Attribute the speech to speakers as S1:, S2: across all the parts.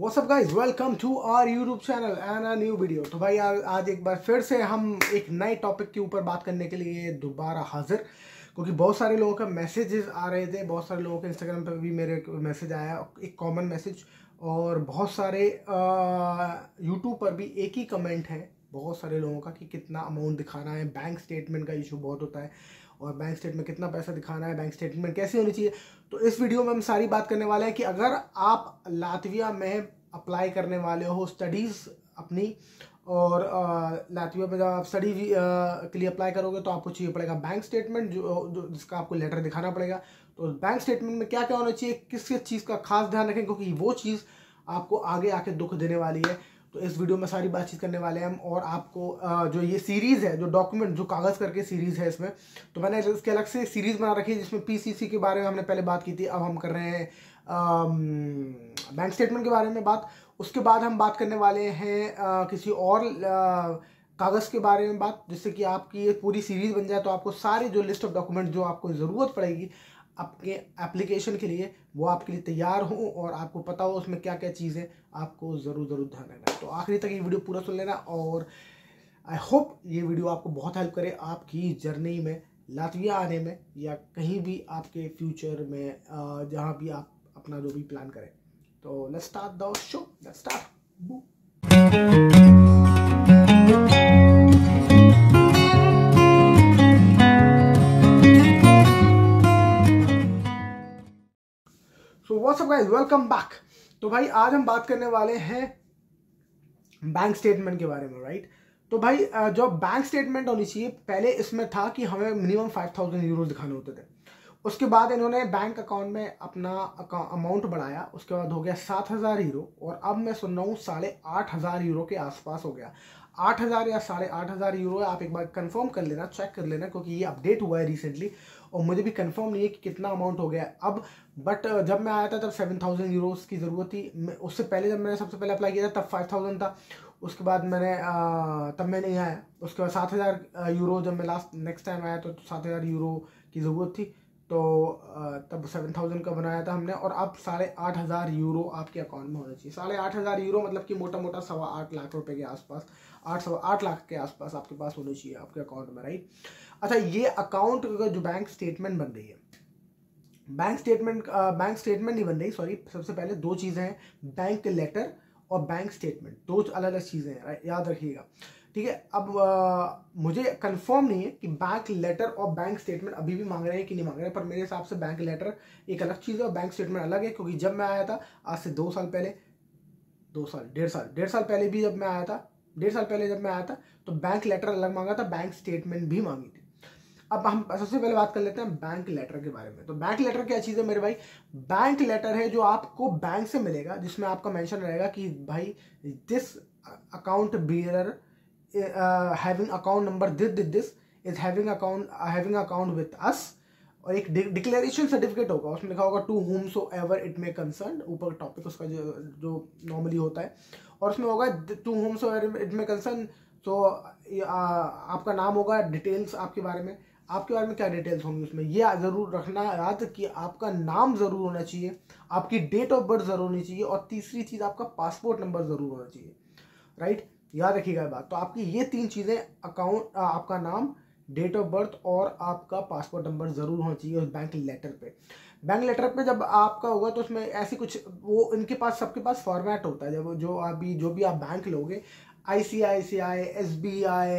S1: What's up guys welcome to our YouTube channel and a new video तो भाई आ, आज एक बार फिर से हम एक नए टॉपिक के ऊपर बात करने के लिए दोबारा हाजिर क्योंकि बहुत सारे लोगों का मैसेजेस आ रहे थे बहुत सारे लोगों के इंस्टाग्राम पर भी मेरे मैसेज आया एक कॉमन मैसेज और बहुत सारे यूट्यूब पर भी एक ही कमेंट है बहुत सारे लोगों का कि कितना अमाउंट दिखाना है बैंक स्टेटमेंट का इशू बहुत होता है और बैंक स्टेटमेंट कितना पैसा दिखाना है बैंक स्टेटमेंट कैसे होनी चाहिए। तो इस वीडियो में हम सारी बात करने वाले हैं कि अगर आप लातविया में अप्लाई करने वाले हो स्टडीज़ अपनी और लातविया में जब आप स्टडी के लिए अप्लाई करोगे तो आपको चाहिए पड़ेगा बैंक स्टेटमेंट जो, जिसका आपको लेटर दिखाना पड़ेगा। तो बैंक स्टेटमेंट में क्या क्या होना चाहिए किस किस चीज़ का खास ध्यान रखें क्योंकि वो चीज़ आपको आगे आके दुख देने वाली है। तो इस वीडियो में सारी बातचीत करने वाले हैं हम और आपको जो ये सीरीज़ है, जो डॉक्यूमेंट जो कागज़ करके सीरीज़ है इसमें तो मैंने इसके अलग से सीरीज़ बना रखी है जिसमें पीसीसी के बारे में हमने पहले बात की थी। अब हम कर रहे हैं बैंक स्टेटमेंट के बारे में बात। उसके बाद हम बात करने वाले हैं किसी और कागज़ के बारे में बात, जिससे कि आपकी ये पूरी सीरीज़ बन जाए तो आपको सारे जो लिस्ट ऑफ़ डॉक्यूमेंट जो आपको ज़रूरत पड़ेगी आपके एप्लीकेशन के लिए वो आपके लिए तैयार हो और आपको पता हो उसमें क्या क्या चीज़ें आपको ज़रूर ज़रूर ध्यान रखना तो आखिरी तक ये वीडियो पूरा सुन लेना और आई होप ये वीडियो आपको बहुत हेल्प करे आपकी जर्नी में, लातविया आने में या कहीं भी आपके फ्यूचर में जहाँ भी आप अपना जो भी प्लान करें। तो let's start the show let's start what's up guys welcome back तो भाई, आज हम बात करने वाले हैं बैंक स्टेटमेंट के बारे में राइट तो भाई जो बैंक स्टेटमेंट होनी चाहिए, पहले इसमें था कि हमें मिनिमम फाइव थाउज़ेंड यूरो दिखाने होते थे। उसके बाद इन्होंने बैंक अकाउंट में अपना अमाउंट बढ़ाया। उसके बाद हो गया सात हज़ार यूरो और अब मैं सुन रहा हूँ साढ़े आठ हज़ार यूरो के आसपास हो गया। आठ हज़ार या साढ़े आठ हज़ार यूरो, आप एक बार कंफर्म कर लेना चेक कर लेना क्योंकि ये अपडेट हुआ है रिसेंटली और मुझे भी कंफर्म नहीं है कि कितना अमाउंट हो गया है। अब बट जब मैं आया था तब सेवन थाउज़ेंड यूरोज़ की ज़रूरत थी। उससे पहले जब मैंने सबसे पहले अप्लाई किया था तब फाइव थाउज़ेंड था। उसके बाद मैंने तब मैं नहीं आया। उसके बाद सात हज़ार यूरो जब मैं लास्ट नेक्स्ट टाइम आया तो सात हज़ार यूरो की ज़रूरत थी। तो तब सेवन थाउज़ेंड का बनाया था हमने और अब साढ़े आठ हज़ार यूरो आपके अकाउंट में होना चाहिए। साढ़े आठ हज़ार यूरो मतलब कि मोटा मोटा सवा आठ लाख रुपए के आसपास, आठ सवा आठ लाख के आसपास आपके पास होनी चाहिए आपके अकाउंट में राइट अच्छा ये अकाउंट का जो बैंक स्टेटमेंट बन रही है। बैंक स्टेटमेंट बैंक स्टेटमेंट नहीं बन रही सॉरी सबसे पहले दो चीज़ें हैं बैंक लेटर और बैंक स्टेटमेंट दो अलग अलग चीज़ें हैं याद रखिएगा। ठीक है अब आ, मुझे कंफर्म नहीं है कि बैंक लेटर और बैंक स्टेटमेंट अभी भी मांग रहे हैं कि नहीं मांग रहे हैं पर मेरे हिसाब से बैंक लेटर एक अलग चीज़ है और बैंक स्टेटमेंट अलग है क्योंकि जब मैं आया था आज से दो साल पहले दो साल डेढ़ साल डेढ़ साल पहले भी जब मैं आया था डेढ़ साल पहले जब मैं आया था तो बैंक लेटर अलग मांगा था बैंक स्टेटमेंट भी मांगी थी। अब हम सबसे पहले बात कर लेते हैं बैंक लेटर के बारे में। तो बैंक लेटर क्या चीज़ है मेरे भाई? बैंक लेटर है जो आपको बैंक से मिलेगा जिसमें आपका मेंशन रहेगा कि भाई this account bearer having account number this this this is having account having account with us और एक डिक्लेरेशन सर्टिफिकेट होगा, उसमें लिखा होगा to whomsoever it may concern ऊपर टॉपिक उसका जो जो नॉर्मली होता है। और उसमें होगा to whomsoever it may concern तो आपका नाम होगा डिटेल्स आपके बारे में। आपके बारे में क्या डिटेल्स होंगी उसमें? ये ज़रूर रखना याद कि आपका नाम ज़रूर होना चाहिए, आपकी डेट ऑफ़ बर्थ ज़रूर होनी चाहिए, और तीसरी चीज़ आपका पासपोर्ट नंबर ज़रूर होना चाहिए। राइट याद रखिएगा बात। तो आपकी ये तीन चीज़ें अकाउंट आपका नाम डेट ऑफ़ बर्थ और आपका पासपोर्ट नंबर ज़रूर होना चाहिए उस बैंक लेटर पे। बैंक लेटर पे जब आपका होगा तो उसमें ऐसी कुछ, वो इनके पास, सबके पास फॉर्मेट होता है। जब जो अभी, जो भी आप बैंक लोगे I C I C I S B I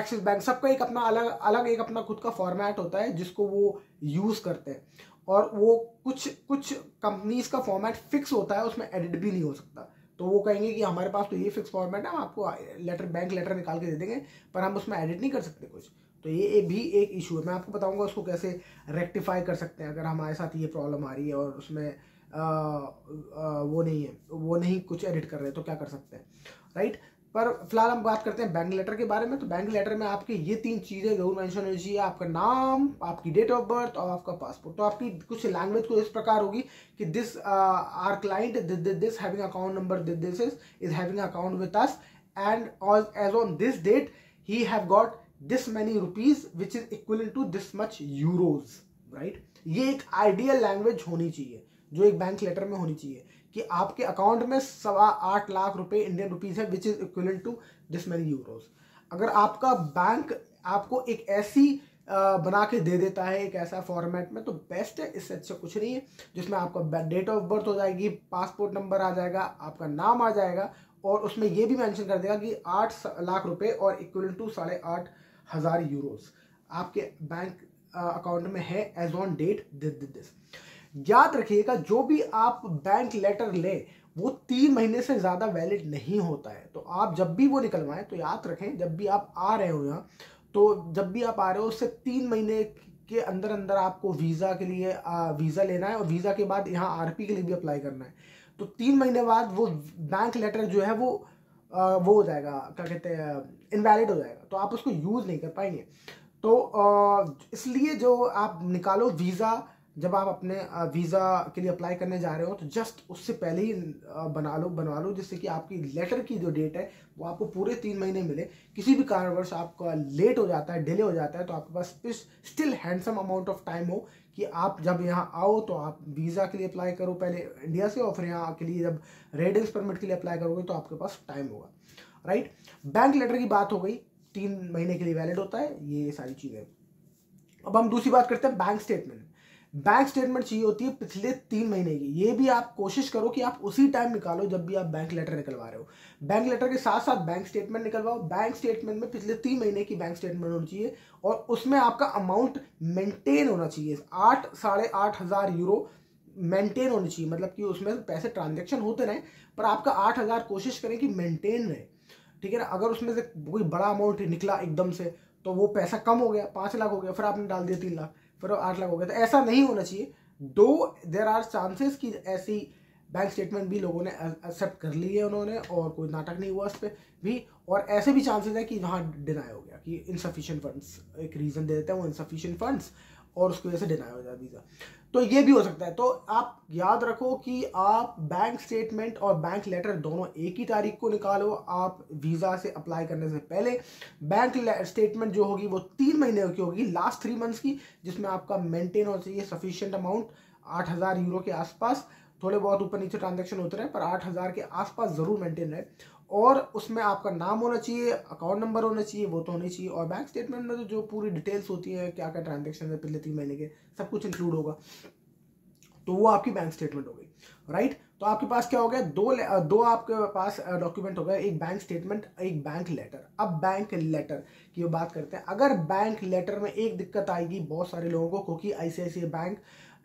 S1: Axis bank सबका एक अपना अलग अलग एक अपना खुद का फॉर्मेट होता है जिसको वो यूज़ करते हैं। और वो कुछ कुछ कंपनीज़ का फॉर्मेट फिक्स होता है, उसमें एडिट भी नहीं हो सकता। तो वो कहेंगे कि हमारे पास तो ये फिक्स फॉर्मेट है हम आपको लेटर बैंक लेटर निकाल के दे देंगे पर हम उसमें एडिट नहीं कर सकते कुछ। तो ये भी एक इशू है। मैं आपको बताऊँगा उसको कैसे रेक्टिफाई कर सकते हैं अगर हमारे साथ ये प्रॉब्लम आ रही है और उसमें आ, आ, वो नहीं है वो नहीं कुछ एडिट कर रहे तो क्या कर सकते हैं? राइट पर फ़िलहाल हम बात करते हैं बैंक लेटर के बारे में। तो बैंक लेटर में आपकी ये तीन चीज़ें ज़रूर मेंशन होनी चाहिए। आपका नाम, आपकी डेट ऑफ़ बर्थ और आपका पासपोर्ट तो आपकी कुछ लैंग्वेज को इस प्रकार होगी कि this are client this having account number this is is having account with us and as on this date he have got this many rupees which is equal to this much euros right ये एक ideal language होनी चाहिए, जो एक bank letter में होनी चाहिए। कि आपके अकाउंट में सवा आठ लाख रुपए इंडियन रुपीज़ है which is equal to this many euros अगर आपका बैंक आपको एक ऐसी बना के दे देता है, एक ऐसा फॉर्मेट में तो बेस्ट है, इससे अच्छा कुछ नहीं है, जिसमें आपका डेट ऑफ़ बर्थ हो जाएगी पासपोर्ट नंबर आ जाएगा, आपका नाम आ जाएगा, और उसमें ये भी मेंशन कर देगा कि आठ लाख रुपए और इक्वल टू साढ़े आठ हज़ार यूरोज आपके बैंक अकाउंट में है एज ऑन डेट दिस याद रखिएगा जो भी आप बैंक लेटर लें वो तीन महीने से ज़्यादा वैलिड नहीं होता है। तो आप जब भी वो निकलवाएँ तो याद रखें जब भी आप आ रहे हो यहाँ तो जब भी आप आ रहे हो उससे तीन महीने के अंदर अंदर आपको वीज़ा के लिए वीज़ा लेना है और वीज़ा के बाद यहाँ आरपी के लिए भी अप्लाई करना है। तो तीन महीने बाद वो बैंक लेटर जो है वो आ, वो हो जाएगा क्या कहते हैं इनवैलिड हो जाएगा। तो आप उसको यूज़ नहीं कर पाएँगे। तो इसलिए जो आप निकालो वीज़ा जब आप अपने वीज़ा के लिए अप्लाई करने जा रहे हो तो जस्ट उससे पहले ही बना लो, बनवा लो, जिससे कि आपकी लेटर की जो डेट है, वो आपको पूरे तीन महीने मिले। किसी भी कारणवश आपका लेट हो जाता है डिले हो जाता है तो आपके पास still handsome amount of time हो कि आप जब यहाँ आओ तो आप वीज़ा के लिए अप्लाई करो। पहले इंडिया से और फिर यहाँ के लिए जब रेजिडेंस परमिट के लिए अप्लाई करोगे तो आपके पास टाइम होगा। राइट बैंक लेटर की बात हो गई। तीन महीने के लिए वैलिड होता है। ये सारी चीज़ें। अब हम दूसरी बात करते हैं बैंक स्टेटमेंट बैंक स्टेटमेंट चाहिए होती है पिछले तीन महीने की। ये भी आप कोशिश करो कि आप उसी टाइम निकालो जब भी आप बैंक लेटर निकलवा रहे हो। बैंक लेटर के साथ साथ बैंक स्टेटमेंट निकलवाओ। बैंक स्टेटमेंट में पिछले तीन महीने की बैंक स्टेटमेंट होनी चाहिए और उसमें आपका अमाउंट मेंटेन होना चाहिए। आठ, साढ़े आठ हज़ार यूरो मेंटेन होनी चाहिए। मतलब कि उसमें पैसे ट्रांजेक्शन होते रहे, पर आपका आठ हज़ार कोशिश करें कि मेंटेन रहे। ठीक है ना? अगर उसमें से कोई बड़ा अमाउंट निकला एकदम से तो वो पैसा कम हो गया, पाँच लाख हो गया, फिर आपने डाल दिया तीन लाख। फिर आठ लाख हो गया। तो ऐसा नहीं होना चाहिए। दो देर आर चांसेस कि ऐसी बैंक स्टेटमेंट भी लोगों ने एक्सेप्ट कर ली है उन्होंने और कोई नाटक नहीं हुआ उस पर भी। और ऐसे भी चांसेस है कि वहाँ डिनाई हो गया कि इनसफिशियंट फंड्स एक रीज़न दे देते हैं वो इनसफिशियंट फंड्स और उसकी वजह से डिनाई हो जाए वीज़ा तो ये भी हो सकता है। तो आप याद रखो कि आप बैंक स्टेटमेंट और बैंक लेटर दोनों एक ही तारीख को निकालो। आप वीज़ा से अप्लाई करने से पहले बैंक स्टेटमेंट जो होगी वो तीन महीने की होगी लास्ट थ्री मंथ्स की, जिसमें आपका मेंटेन होना चाहिए सफिशियंट अमाउंट आठ हज़ार यूरो के आसपास। थोड़े बहुत ऊपर नीचे ट्रांजेक्शन होते रहे, पर आठ हज़ार के आसपास ज़रूर मेंटेन रहे। और उसमें आपका नाम होना चाहिए अकाउंट नंबर होना चाहिए, वो तो होनी चाहिए और बैंक स्टेटमेंट में तो जो पूरी डिटेल्स होती है क्या क्या ट्रांजेक्शन है पिछले तीन महीने के, सब कुछ इंक्लूड होगा। तो वो आपकी बैंक स्टेटमेंट हो गई राइट तो आपके पास क्या हो गया? दो दो आपके पास डॉक्यूमेंट हो गया, एक बैंक स्टेटमेंट एक बैंक लेटर अब बैंक लेटर की बात करते हैं। अगर बैंक लेटर में एक दिक्कत आएगी बहुत सारे लोगों को, क्योंकि ऐसे bank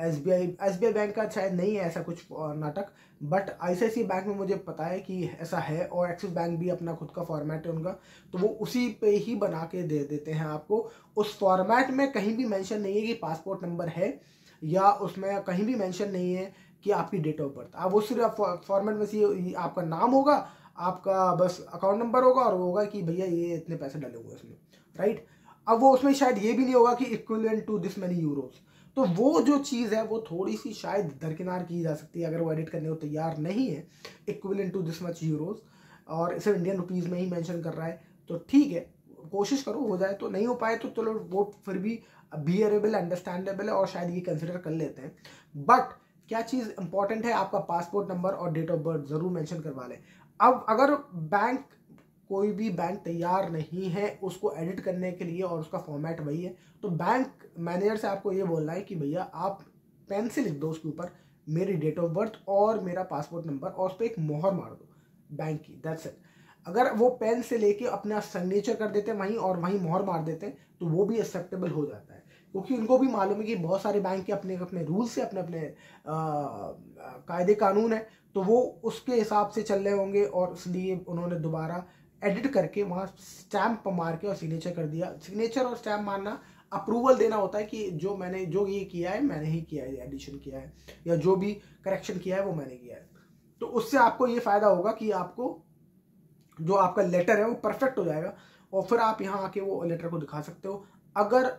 S1: S B I S B I bank का शायद नहीं है ऐसा कुछ नाटक बट आई बैंक में मुझे पता है कि ऐसा है और एक्सिस बैंक भी अपना खुद का फॉर्मेट है उनका तो वो उसी पे ही बना के दे देते हैं आपको। उस फॉर्मेट में कहीं भी मेंशन नहीं है कि पासपोर्ट नंबर है, या उसमें कहीं भी मेंशन नहीं है कि आपकी डेट ऑफ़ बर्थ अब वो सिर्फ़ फॉर्मेट में से आपका नाम होगा, आपका बस अकाउंट नंबर होगा और वो होगा कि भैया ये इतने पैसे डले हुए इसमें राइट अब वो उसमें शायद ये भी नहीं होगा कि equivalent to this many euros तो वो जो चीज़ है, वो थोड़ी सी शायद दरकिनार की जा सकती है, अगर वो एडिट करने को तैयार नहीं है equivalent to this much euros और इसे इंडियन रुपीज़ में ही मेंशन कर रहा है तो ठीक है, कोशिश करो, हो जाए तो नहीं हो पाए तो चलो, वो फिर भी बियरेबल अंडरस्टैंडेबल है, और शायद ये कंसिडर कर लेते हैं। बट क्या चीज़ इंपॉर्टेंट है, आपका पासपोर्ट नंबर और डेट ऑफ़ बर्थ ज़रूर मेंशन करवा लें। अब अगर बैंक कोई भी बैंक तैयार नहीं है उसको एडिट करने के लिए और उसका फॉर्मेट वही है। तो बैंक मैनेजर से आपको ये बोलना है कि भैया, आप पेन से लिख दो उसके ऊपर, मेरी डेट ऑफ़ बर्थ और मेरा पासपोर्ट नंबर और उस पर एक मोहर मार दो बैंक की दैट्स इट अगर वो पेन से लेके अपना सिग्नेचर कर देते हैं वहीं और वहीं मोहर मार देते हैं तो वो भी एक्सेप्टेबल हो जाता है। क्योंकि उनको भी मालूम है कि बहुत सारे बैंक के अपने अपने रूल्स से, अपने अपने कायदे कानून है तो वो उसके हिसाब से चल रहे होंगे और इसलिए उन्होंने दोबारा एडिट करके वहाँ स्टैम्प मार के और सिग्नेचर कर दिया। सिग्नेचर और स्टैम्प मारना अप्रूवल देना होता है कि जो मैंने, जो ये किया है, मैंने ही किया है एडिशन किया है, या जो भी करेक्शन किया है, वो मैंने किया है। तो उससे आपको ये फ़ायदा होगा कि आपको, जो आपका लेटर है, वो परफेक्ट हो जाएगा और फिर आप यहाँ आके वो लेटर को दिखा सकते हो। अगर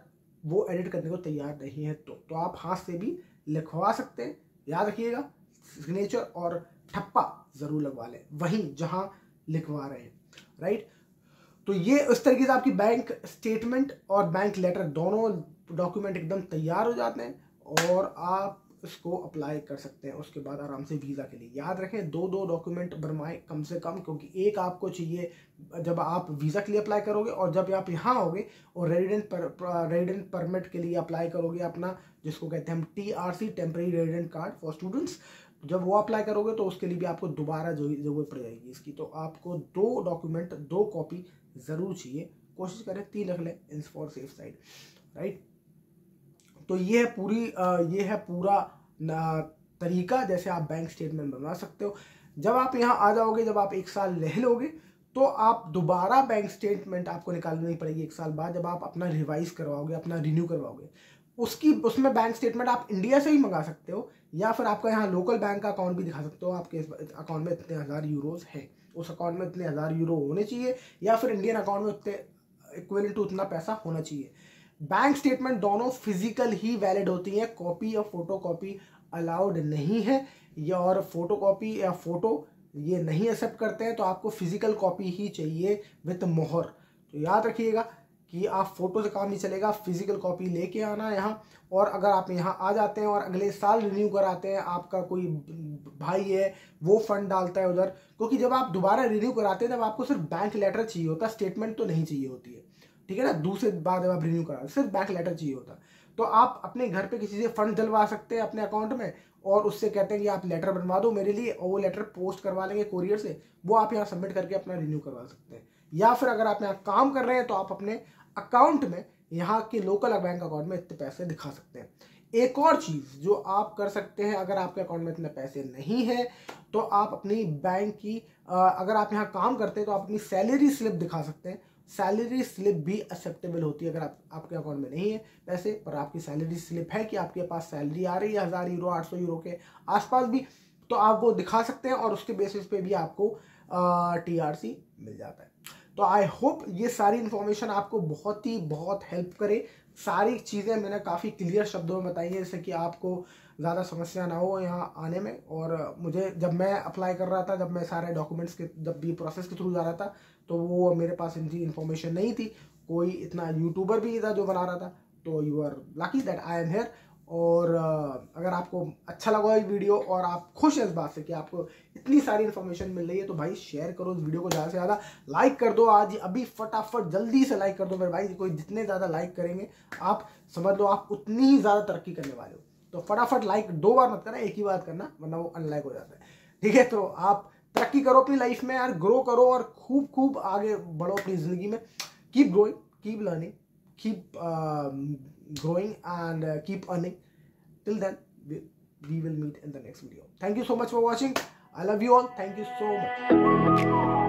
S1: वो एडिट करने को तैयार नहीं है तो तो आप हाथ से भी लिखवा सकते हैं। याद रखिएगा सिग्नेचर और ठप्पा ज़रूर लगवा लें। वहीं जहाँ लिखवा रहे हैं। राइट? तो ये उस तरीके से आपकी बैंक स्टेटमेंट और बैंक लेटर दोनों डॉक्यूमेंट एकदम तैयार हो जाते हैं और आप इसको अप्लाई कर सकते हैं। उसके बाद आराम से वीज़ा के लिए। याद रखें दो दो डॉक्यूमेंट बनवाएँ कम से कम, क्योंकि एक आपको चाहिए जब आप वीज़ा के लिए अप्लाई करोगे और जब आप यहाँ आओगे और रेजिडेंट पर रेजिडेंट परमिट के लिए अप्लाई करोगे अपना, जिसको कहते हैं हम T R C temporary resident card for students जब वो अप्लाई करोगे तो उसके लिए भी आपको दोबारा ज़रूरत पड़ जाएगी इसकी। तो आपको दो डॉक्यूमेंट दो कॉपी ज़रूर चाहिए। कोशिश करें, तीन रख लें in for safe side right तो ये है पूरी ये है पूरा तरीका जैसे आप बैंक स्टेटमेंट बनवा सकते हो। जब आप यहाँ आ जाओगे, जब आप एक साल रह लोगे तो आप दोबारा बैंक स्टेटमेंट आपको निकालनी पड़ेगी एक साल बाद, जब आप अपना रिवाइज करवाओगे, अपना रिन्यू करवाओगे। उसकी, उसमें बैंक स्टेटमेंट आप इंडिया से ही मंगा सकते हो, या फिर आपका यहाँ लोकल बैंक का अकाउंट भी दिखा सकते हो, आपके इस अकाउंट में इतने हज़ार यूरोज हैं। उस अकाउंट में इतने हज़ार यूरो होने चाहिए, या फिर इंडियन अकाउंट में उतने इक्वल टू उतना पैसा होना चाहिए। बैंक स्टेटमेंट दोनों फ़िज़िकल ही वैलिड होती हैं कॉपी या फ़ोटो कॉपी अलाउड नहीं है, या और फ़ोटो कॉपी या फ़ोटो ये नहीं एक्सेप्ट करते हैं तो आपको फ़िज़िकल कॉपी ही चाहिए विथ मोहर। तो याद रखिएगा कि आप फ़ोटो से काम नहीं चलेगा फ़िज़िकल कॉपी लेके आना यहाँ। और अगर आप यहाँ आ जाते हैं और अगले साल रिन्यू कराते हैं, आपका कोई भाई है, वो फंड डालता है उधर। क्योंकि जब आप दोबारा रिन्यू कराते हैं, तब आपको सिर्फ़ बैंक लेटर चाहिए होता स्टेटमेंट तो नहीं चाहिए होती है। ठीक है ना? दूसरे बाद जब आप रिन्यू करा सिर्फ़ बैंक लेटर चाहिए होता। तो आप अपने घर पे किसी से फंड डलवा सकते हैं अपने अकाउंट में और उससे कहते हैं कि आप लेटर बनवा दो मेरे लिए और वो लेटर पोस्ट करवा लेंगे कोरियर से, वो आप यहाँ सबमिट करके अपना रिन्यू करवा सकते हैं। या फिर अगर आप यहाँ काम कर रहे हैं तो आप अपने अकाउंट में यहाँ के लोकल बैंक अकाउंट में इतने पैसे दिखा सकते हैं। एक और चीज़ जो आप कर सकते हैं, अगर आपके अकाउंट में इतने पैसे नहीं है तो आप अपनी बैंक की अगर आप यहाँ काम करते हैं तो आप अपनी सैलरी स्लिप दिखा सकते हैं। सैलरी स्लिप भी एक्सेप्टेबल होती है, अगर आप, आपके अकाउंट में नहीं है पैसे, पर आपकी सैलरी स्लिप है कि आपके पास सैलरी आ रही है, हज़ार यूरो आठ सौ यूरो के आसपास भी तो आप वो दिखा सकते हैं और उसके बेसिस पे भी आपको टी आर सी मिल जाता है। तो आई होप ये सारी इन्फॉर्मेशन आपको बहुत ही, बहुत हेल्प करे। सारी चीज़ें मैंने काफ़ी क्लियर शब्दों में बताई हैं, जैसे कि आपको ज़्यादा समस्या ना हो यहाँ आने में, और मुझे जब मैं अप्लाई कर रहा था, जब मैं सारे डॉक्यूमेंट्स के, जब भी प्रोसेस के थ्रू जा रहा था तो वो मेरे पास इनकी इन्फॉर्मेशन नहीं थी। कोई इतना यूट्यूबर भी था जो बना रहा था। तो you are lucky that I am here और अगर आपको अच्छा लगा ये वीडियो और आप खुश हैं इस बात से कि आपको इतनी सारी इन्फॉर्मेशन मिल रही है तो भाई शेयर करो इस वीडियो को ज़्यादा से ज़्यादा। लाइक कर दो आज। अभी फटाफट, जल्दी से लाइक कर दो मेरे भाई। कोई जितने ज़्यादा लाइक करेंगे, आप समझ लो आप उतनी ही ज़्यादा तरक्की करने वाले हो। तो फटाफट लाइक दो बार मत करना एक ही बात करना, वरना वो अनलाइक हो जाता है। ठीक है तो आप तरक्की करो अपनी लाइफ में यार ग्रो करो और खूब खूब आगे बढ़ो अपनी ज़िंदगी में। Keep growing keep learning keep growing and keep earning till then we will meet in the next video thank you so much for watching I love you all thank you so much